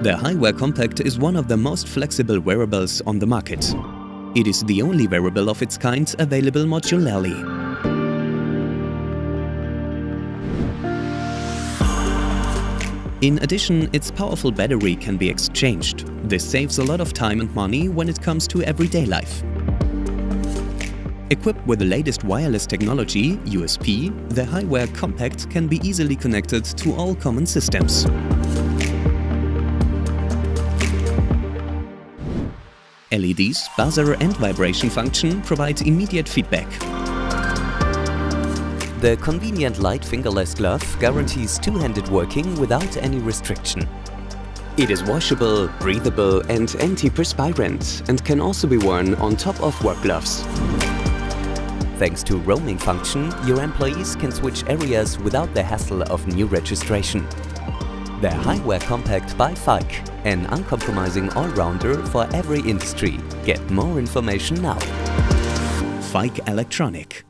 The HyWEAR Compact is one of the most flexible wearables on the market. It is the only wearable of its kind available modularly. In addition, its powerful battery can be exchanged. This saves a lot of time and money when it comes to everyday life. Equipped with the latest wireless technology, USP, the HyWEAR Compact can be easily connected to all common systems. LEDs, buzzer and vibration function provide immediate feedback. The convenient light fingerless glove guarantees two-handed working without any restriction. It is washable, breathable and anti-perspirant and can also be worn on top of work gloves. Thanks to roaming function, your employees can switch areas without the hassle of new registration. The HyWEAR Compact by FEIG, an uncompromising all-rounder for every industry. Get more information now. FEIG Electronic